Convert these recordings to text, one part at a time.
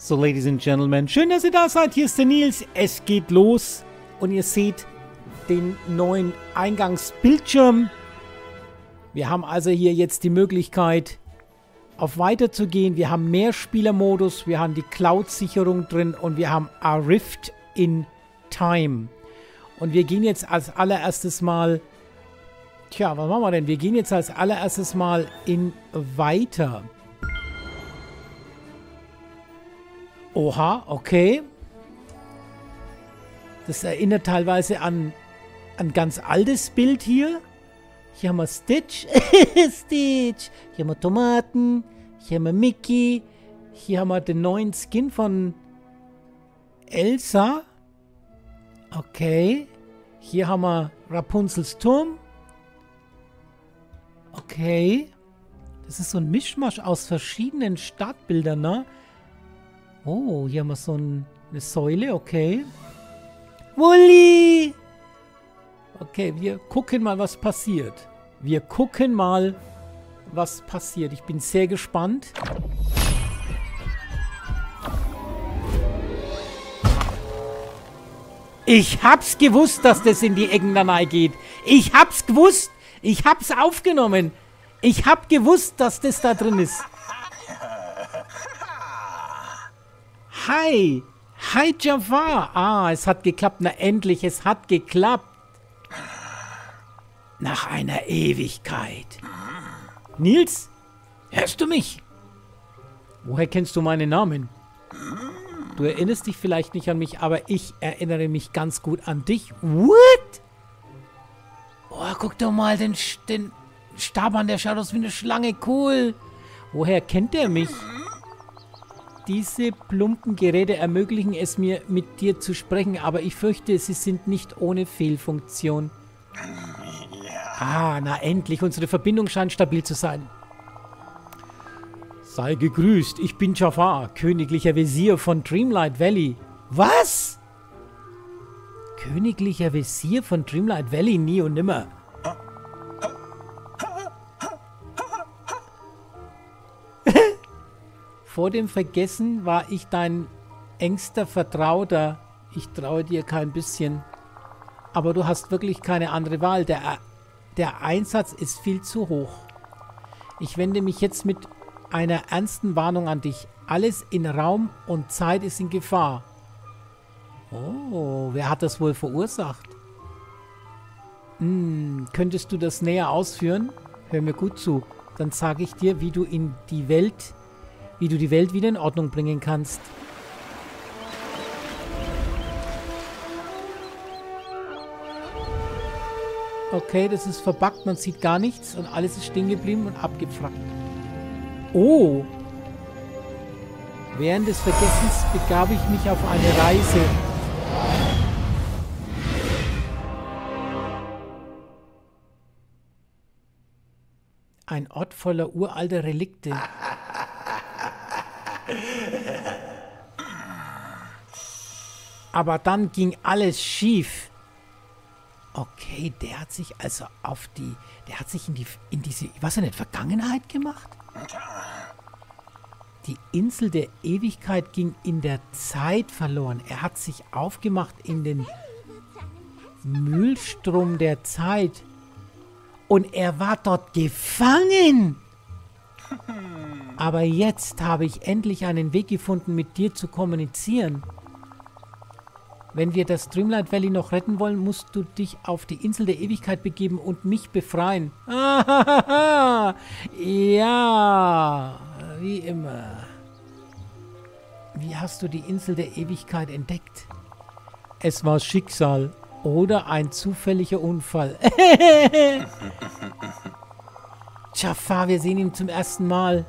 So, Ladies and Gentlemen, schön, dass ihr da seid. Hier ist der Nils. Es geht los und ihr seht den neuen Eingangsbildschirm. Wir haben also hier jetzt die Möglichkeit, auf Weiter zu gehen. Wir haben mehr Spielermodus, wir haben die Cloud-Sicherung drin und wir haben A Rift in Time. Und wir gehen jetzt als allererstes mal, tja, was machen wir denn? Wir gehen jetzt als allererstes mal in Weiter. Oha, okay. Das erinnert teilweise an ein ganz altes Bild hier. Hier haben wir Stitch. Stitch. Hier haben wir Tomaten. Hier haben wir Mickey. Hier haben wir den neuen Skin von Elsa. Okay. Hier haben wir Rapunzels Turm. Okay. Das ist so ein Mischmasch aus verschiedenen Startbildern, ne? Oh, hier haben wir so ein, eine Säule, okay. Wulli! Okay, wir gucken mal, was passiert. Wir gucken mal, was passiert. Ich bin sehr gespannt. Ich hab's gewusst, dass das in die Ecken danei geht. Ich hab's gewusst. Ich hab's aufgenommen. Ich hab gewusst, dass das da drin ist. Hi. Hi, Jafar. Ah, es hat geklappt. Na, endlich. Es hat geklappt. Nach einer Ewigkeit. Nils? Hörst du mich? Woher kennst du meinen Namen? Du erinnerst dich vielleicht nicht an mich, aber ich erinnere mich ganz gut an dich. What? Oh, guck doch mal den, den Stab an, der schaut aus wie eine Schlange. Cool. Woher kennt er mich? Diese plumpen Geräte ermöglichen es mir, mit dir zu sprechen, aber ich fürchte, sie sind nicht ohne Fehlfunktion. Ah, na endlich. Unsere Verbindung scheint stabil zu sein. Sei gegrüßt, ich bin Jafar, königlicher Visier von Dreamlight Valley. Was? Königlicher Visier von Dreamlight Valley? Nie und nimmer. Vor dem Vergessen war ich dein engster Vertrauter. Ich traue dir kein bisschen. Aber du hast wirklich keine andere Wahl. Der, der Einsatz ist viel zu hoch. Ich wende mich jetzt mit einer ernsten Warnung an dich. Alles in Raum und Zeit ist in Gefahr. Oh, wer hat das wohl verursacht? Hm, könntest du das näher ausführen? Hör mir gut zu. Dann sage ich dir, wie du in die Welt wie du die Welt wieder in Ordnung bringen kannst. Okay, das ist verbuggt, man sieht gar nichts und alles ist stehen geblieben und abgefragt. Oh! Während des Vergessens begab ich mich auf eine Reise. Ein Ort voller uralter Relikte. Aber dann ging alles schief. Okay, der hat sich also auf die, der hat sich in die, in diese, was der Vergangenheit gemacht? Die Insel der Ewigkeit ging in der Zeit verloren. Er hat sich aufgemacht in den Mühlstrom der Zeit. Und er war dort gefangen. Aber jetzt habe ich endlich einen Weg gefunden, mit dir zu kommunizieren. Wenn wir das Dreamlight Valley noch retten wollen, musst du dich auf die Insel der Ewigkeit begeben und mich befreien. ja, wie immer. Wie hast du die Insel der Ewigkeit entdeckt? Es war Schicksal oder ein zufälliger Unfall. Jafar, wir sehen ihn zum ersten Mal.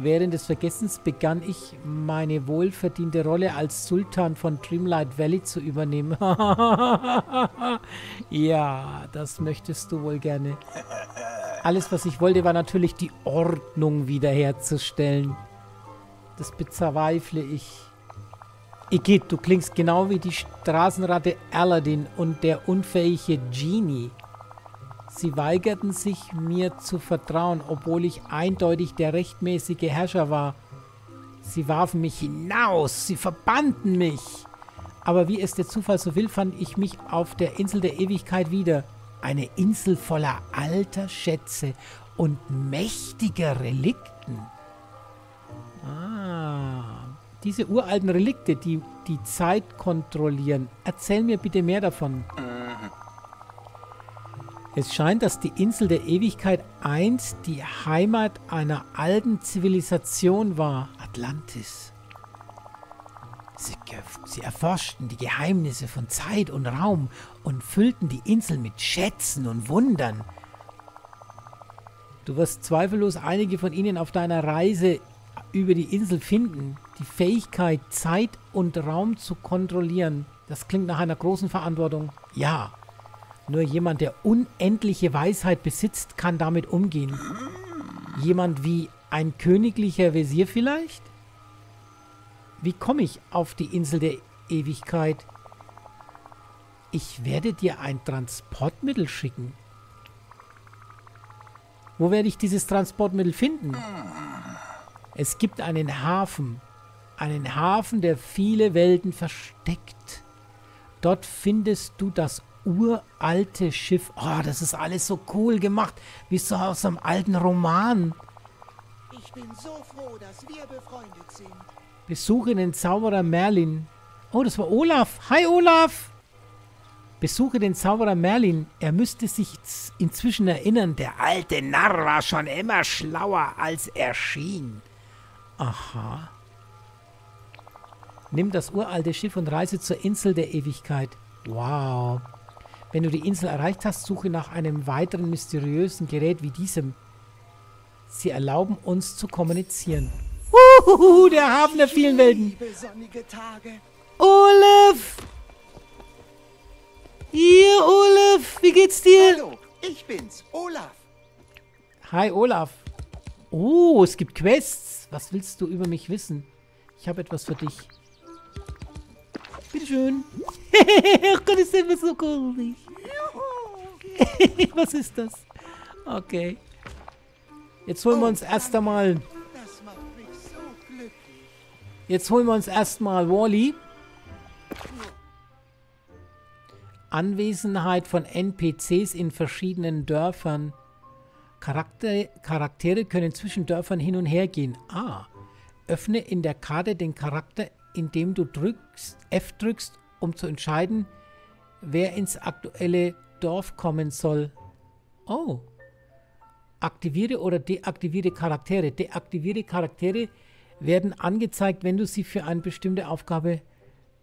Während des Vergessens begann ich, meine wohlverdiente Rolle als Sultan von Dreamlight Valley zu übernehmen. ja, das möchtest du wohl gerne. Alles, was ich wollte, war natürlich die Ordnung wiederherzustellen. Das bezweifle ich. Igitt, du klingst genau wie die Straßenratte Aladdin und der unfähige Genie. Sie weigerten sich, mir zu vertrauen, obwohl ich eindeutig der rechtmäßige Herrscher war. Sie warfen mich hinaus. Sie verbannten mich. Aber wie es der Zufall so will, fand ich mich auf der Insel der Ewigkeit wieder. Eine Insel voller alter Schätze und mächtiger Relikten. Ah, diese uralten Relikte, die die Zeit kontrollieren. Erzähl mir bitte mehr davon. Es scheint, dass die Insel der Ewigkeit einst die Heimat einer alten Zivilisation war, Atlantis. Sie, sie, erforschten die Geheimnisse von Zeit und Raum und füllten die Insel mit Schätzen und Wundern. Du wirst zweifellos einige von ihnen auf deiner Reise über die Insel finden. Die Fähigkeit, Zeit und Raum zu kontrollieren. Das klingt nach einer großen Verantwortung. Ja, nur jemand, der unendliche Weisheit besitzt, kann damit umgehen. Jemand wie ein königlicher Wesir vielleicht? Wie komme ich auf die Insel der Ewigkeit? Ich werde dir ein Transportmittel schicken. Wo werde ich dieses Transportmittel finden? Es gibt einen Hafen. Einen Hafen, der viele Welten versteckt. Dort findest du das uralte Schiff. Oh, das ist alles so cool gemacht, wie so aus einem alten Roman. Ich bin so froh, dass wir befreundet sind. Besuche den Zauberer Merlin. Oh, das war Olaf. Hi, Olaf. Besuche den Zauberer Merlin. Er müsste sich inzwischen erinnern, der alte Narr war schon immer schlauer, als er schien. Aha. Nimm das uralte Schiff und reise zur Insel der Ewigkeit. Wow. Wenn du die Insel erreicht hast, suche nach einem weiteren mysteriösen Gerät wie diesem. Sie erlauben uns zu kommunizieren. Uhuhu, der Hafen der vielen Welten. Olaf! Hier, Olaf, wie geht's dir? Hallo, ich bin's, Olaf. Hi, Olaf. Oh, es gibt Quests. Was willst du über mich wissen? Ich habe etwas für dich. Bitteschön. oh Gott, ist der so cool. Was ist das? Okay. Jetzt holen wir uns erst einmal... Jetzt holen wir uns erstmal Wally. Anwesenheit von NPCs in verschiedenen Dörfern. Charakter, Charaktere können zwischen Dörfern hin und her gehen. Ah, öffne in der Karte den Charakter indem du drückst, F drückst, um zu entscheiden, wer ins aktuelle Dorf kommen soll. Oh. Aktiviere oder deaktiviere Charaktere. Deaktiviere Charaktere werden angezeigt, wenn du sie für eine bestimmte Aufgabe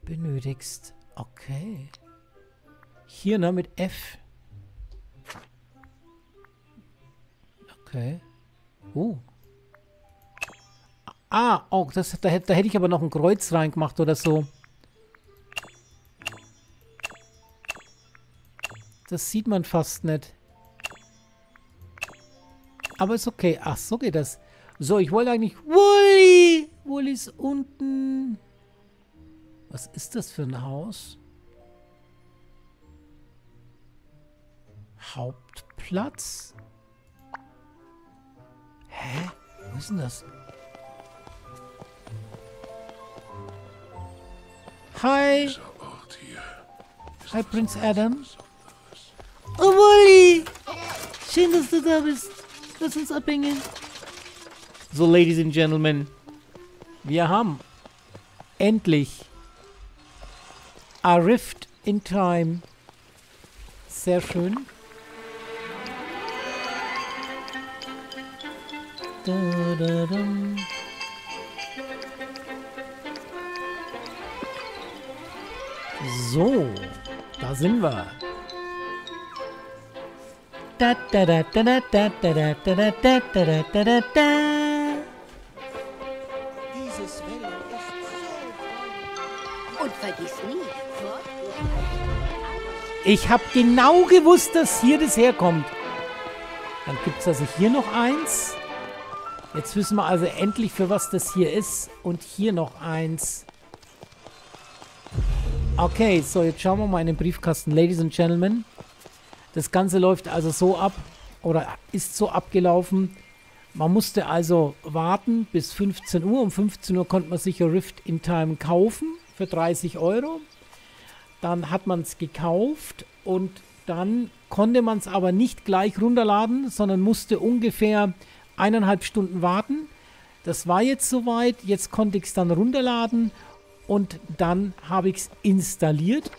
benötigst. Okay. Hier, ne, mit F. Okay. Oh. Ah, oh, das, da, da hätte ich aber noch ein Kreuz reingemacht oder so. Das sieht man fast nicht. Aber ist okay. Ach, so geht das. So, ich wollte eigentlich... Wully! Wully ist unten. Was ist das für ein Haus? Hauptplatz? Hä? Wo ist denn das? Hi. Hi, Prinz Adam. Oh, Wally. Schön, dass du da bist. Lass uns abhängen. So, Ladies and Gentlemen. Wir haben endlich A Rift in Time. Sehr schön. Da, da, da. So, da sind wir. Da da da da da da da da da da da da da da Dieses Wellen ist so Und vergiss nie, Ich habe genau gewusst, dass hier das herkommt. Dann gibt es also hier noch eins. Jetzt wissen wir also endlich, für was das hier ist. Und hier noch eins. Okay, so jetzt schauen wir mal in den Briefkasten. Ladies and Gentlemen, das Ganze läuft also so ab oder ist so abgelaufen. Man musste also warten bis 15 Uhr. Um 15 Uhr konnte man sich Rift in Time kaufen für 30 Euro. Dann hat man es gekauft und dann konnte man es aber nicht gleich runterladen, sondern musste ungefähr eineinhalb Stunden warten. Das war jetzt soweit. Jetzt konnte ich es dann runterladen und dann habe ich es installiert.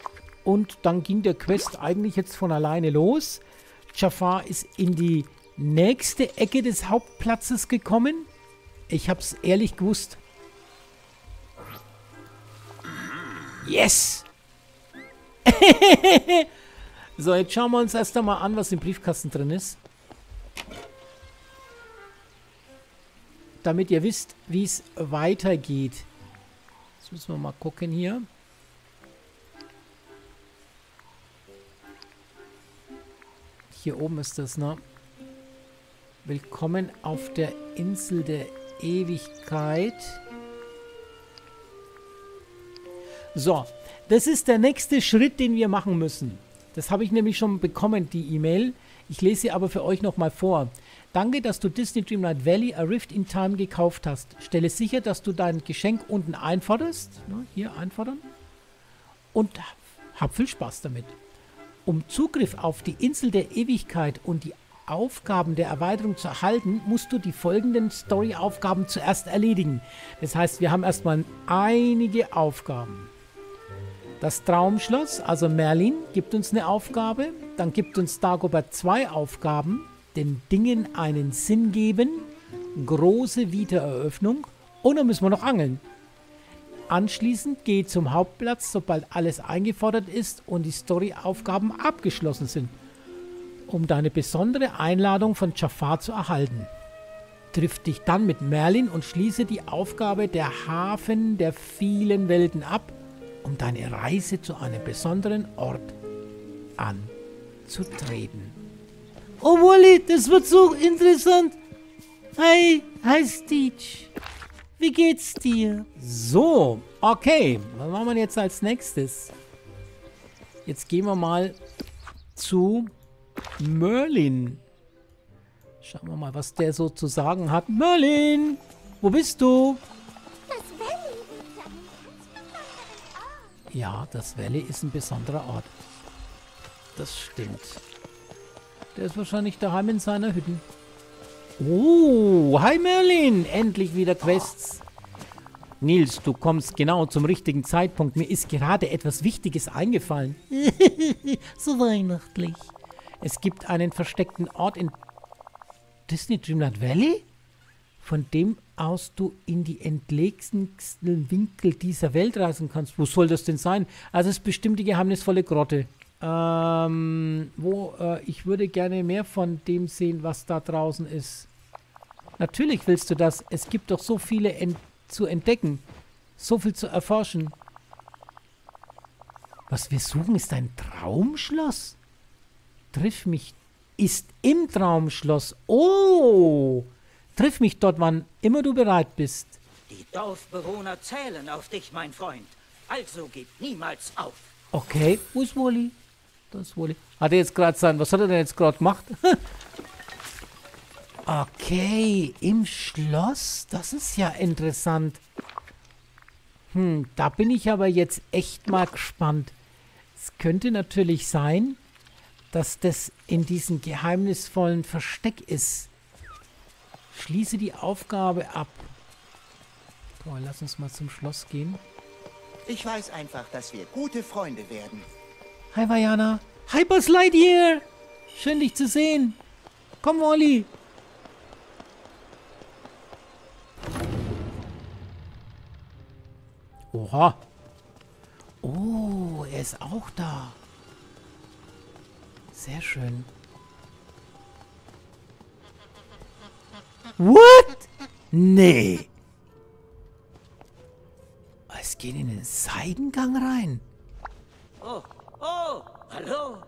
Und dann ging der Quest eigentlich jetzt von alleine los. Jafar ist in die nächste Ecke des Hauptplatzes gekommen. Ich habe es ehrlich gewusst. Yes! so, jetzt schauen wir uns erst einmal an, was im Briefkasten drin ist. Damit ihr wisst, wie es weitergeht. Jetzt müssen wir mal gucken hier. Hier oben ist das, ne? Willkommen auf der Insel der Ewigkeit. So, das ist der nächste Schritt, den wir machen müssen. Das habe ich nämlich schon bekommen, die E-Mail. Ich lese sie aber für euch nochmal vor. Danke, dass du Disney Dreamlight Valley A Rift in Time gekauft hast. Stelle sicher, dass du dein Geschenk unten einforderst. Hier einfordern. Und hab viel Spaß damit. Um Zugriff auf die Insel der Ewigkeit und die Aufgaben der Erweiterung zu erhalten, musst du die folgenden Story-Aufgaben zuerst erledigen. Das heißt, wir haben erstmal einige Aufgaben. Das Traumschloss, also Merlin, gibt uns eine Aufgabe. Dann gibt uns Dagobert zwei Aufgaben. Den Dingen einen Sinn geben, große Wiedereröffnung und dann müssen wir noch angeln. Anschließend geh zum Hauptplatz, sobald alles eingefordert ist und die Storyaufgaben abgeschlossen sind, um deine besondere Einladung von Jafar zu erhalten. Triff dich dann mit Merlin und schließe die Aufgabe der Hafen der vielen Welten ab, um deine Reise zu einem besonderen Ort anzutreten. Oh Wally, das wird so interessant. Hi, hi Stitch. Wie geht's dir? So, okay. Was machen wir jetzt als nächstes? Jetzt gehen wir mal zu Merlin. Schauen wir mal, was der so zu sagen hat. Merlin, wo bist du? Das Valley ist ja ein ganz besonderer Ort. Ja, das Valley ist ein besonderer Ort. Das stimmt. Der ist wahrscheinlich daheim in seiner Hütte. Oh, hi Merlin! Endlich wieder Quests. Nils, du kommst genau zum richtigen Zeitpunkt. Mir ist gerade etwas Wichtiges eingefallen. so weihnachtlich. Es gibt einen versteckten Ort in Disney Dreamland Valley, von dem aus du in die entlegensten Winkel dieser Welt reisen kannst. Wo soll das denn sein? Also es ist bestimmt die geheimnisvolle Grotte. Ähm, wo, äh, ich würde gerne mehr von dem sehen, was da draußen ist. Natürlich willst du das. Es gibt doch so viele ent zu entdecken. So viel zu erforschen. Was wir suchen, ist ein Traumschloss. Triff mich. Ist im Traumschloss. Oh! Triff mich dort, wann immer du bereit bist. Die Dorfbewohner zählen auf dich, mein Freund. Also gib niemals auf. Okay, wo ist Wally? Da ist Wally. Hat er jetzt gerade sein. Was hat er denn jetzt gerade gemacht? okay, im Schloss. Das ist ja interessant. Hm, da bin ich aber jetzt echt mal gespannt. Es könnte natürlich sein, dass das in diesem geheimnisvollen Versteck ist. Schließe die Aufgabe ab. Boah, lass uns mal zum Schloss gehen. Ich weiß einfach, dass wir gute Freunde werden. Hi Vajana. Hi Buzz Lightyear. Schön dich zu sehen. Komm, Wally. Oha. Oh, er ist auch da. Sehr schön. What? Nee. Es geht in den Seidengang rein. Oh, oh, hallo.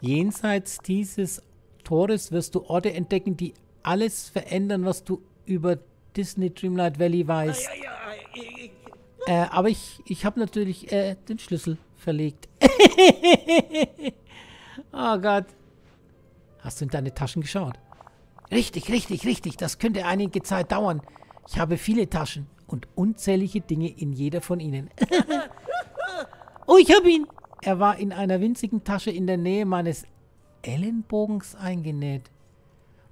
Jenseits dieses Tores wirst du Orte entdecken, die alles verändern, was du über Disney Dreamlight Valley weißt. Ja, ja, ich, Äh, aber ich, ich habe natürlich äh, den Schlüssel verlegt. oh Gott. Hast du in deine Taschen geschaut? Richtig, richtig, richtig. Das könnte einige Zeit dauern. Ich habe viele Taschen und unzählige Dinge in jeder von ihnen. oh, ich habe ihn. Er war in einer winzigen Tasche in der Nähe meines Ellenbogens eingenäht.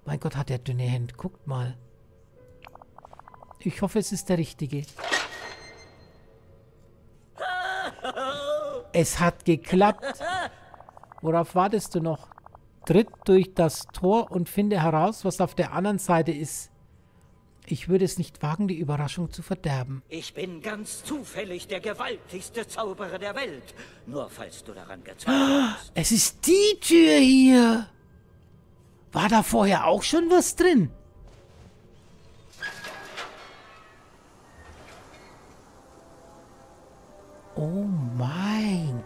Mein Gott, hat er dünne Hände. Guckt mal. Ich hoffe, es ist der richtige. Es hat geklappt. Worauf wartest du noch? Tritt durch das Tor und finde heraus, was auf der anderen Seite ist. Ich würde es nicht wagen, die Überraschung zu verderben. Ich bin ganz zufällig der gewaltigste Zauberer der Welt. Nur falls du daran gezweifelt hast. Es ist die Tür hier. War da vorher auch schon was drin? Oh mein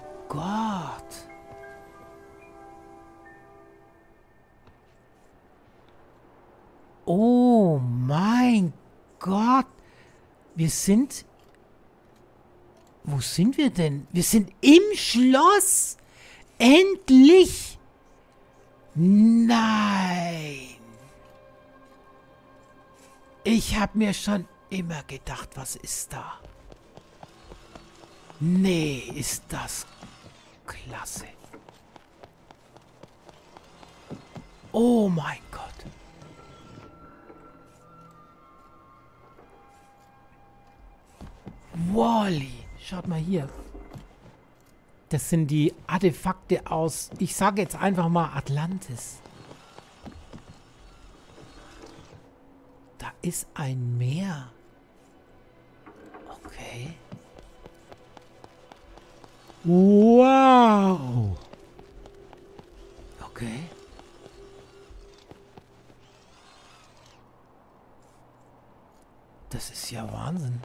Wir sind... Wo sind wir denn? Wir sind im Schloss. Endlich. Nein. Ich habe mir schon immer gedacht, was ist da? Nee, ist das klasse. Oh mein Gott. Wally, schaut mal hier. Das sind die Artefakte aus, ich sage jetzt einfach mal Atlantis. Da ist ein Meer. Okay. Wow. Okay. Das ist ja Wahnsinn.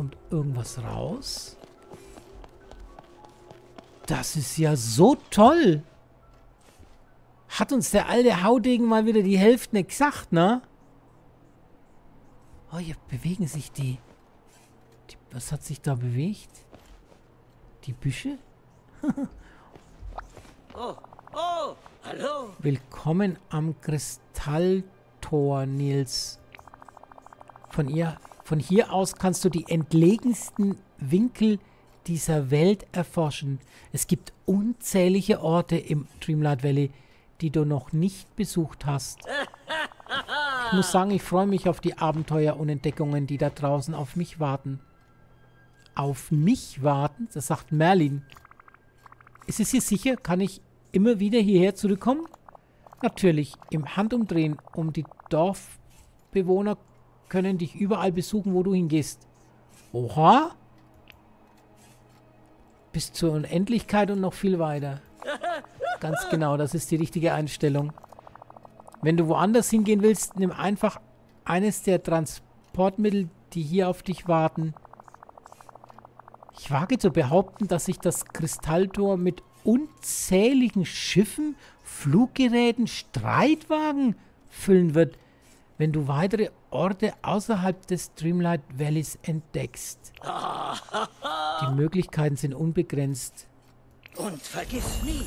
Kommt irgendwas raus. Das ist ja so toll. Hat uns der alte Haudegen mal wieder die Hälfte nicht gesagt, ne? Oh, hier bewegen sich die. die was hat sich da bewegt? Die Büsche? Oh, oh, hallo. Willkommen am Kristalltor, Nils. Von ihr, von hier aus kannst du die entlegensten Winkel dieser Welt erforschen. Es gibt unzählige Orte im Dreamlight Valley, die du noch nicht besucht hast. Ich muss sagen, ich freue mich auf die Abenteuer und Entdeckungen, die da draußen auf mich warten. Auf mich warten? Das sagt Merlin. Ist es hier sicher? Kann ich immer wieder hierher zurückkommen? Natürlich, im Handumdrehen um die Dorfbewohner können dich überall besuchen, wo du hingehst. Oha? Bis zur Unendlichkeit und noch viel weiter. Ganz genau, das ist die richtige Einstellung. Wenn du woanders hingehen willst, nimm einfach eines der Transportmittel, die hier auf dich warten. Ich wage zu behaupten, dass sich das Kristalltor mit unzähligen Schiffen, Fluggeräten, Streitwagen füllen wird, wenn du weitere Orte außerhalb des Dreamlight Valleys entdeckst. Die Möglichkeiten sind unbegrenzt. Und vergiss nie,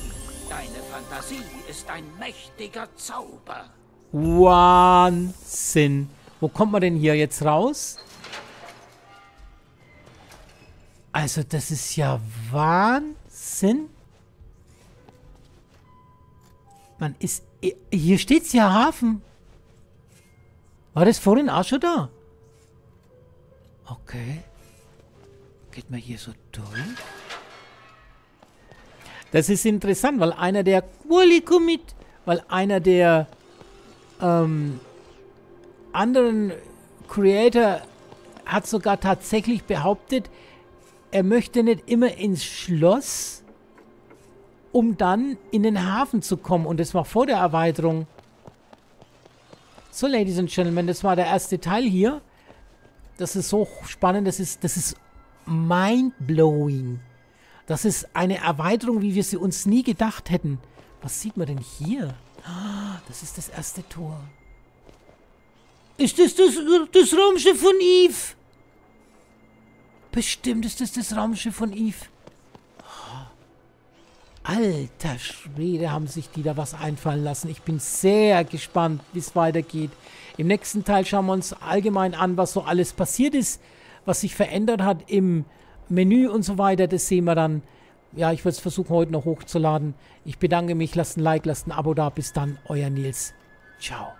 deine Fantasie ist ein mächtiger Zauber. Wahnsinn. Wo kommt man denn hier jetzt raus? Also, das ist ja Wahnsinn. Man ist... Hier steht's ja Hafen. War das vorhin auch schon da? Okay. Geht man hier so durch? Das ist interessant, weil einer der... Wally, komm mit! Weil einer der ähm, anderen Creator hat sogar tatsächlich behauptet, er möchte nicht immer ins Schloss, um dann in den Hafen zu kommen. Und das war vor der Erweiterung. So, Ladies and Gentlemen, das war der erste Teil hier. Das ist so spannend, das ist, das ist mind-blowing. Das ist eine Erweiterung, wie wir sie uns nie gedacht hätten. Was sieht man denn hier? Das ist das erste Tor. Ist das das, das Raumschiff von Eve? Bestimmt ist das das Raumschiff von Eve. Alter Schwede, haben sich die da was einfallen lassen. Ich bin sehr gespannt, wie es weitergeht. Im nächsten Teil schauen wir uns allgemein an, was so alles passiert ist, was sich verändert hat im Menü und so weiter. Das sehen wir dann. Ja, ich werde es versuchen, heute noch hochzuladen. Ich bedanke mich, lasst ein Like, lasst ein Abo da. Bis dann, euer Nils. Ciao.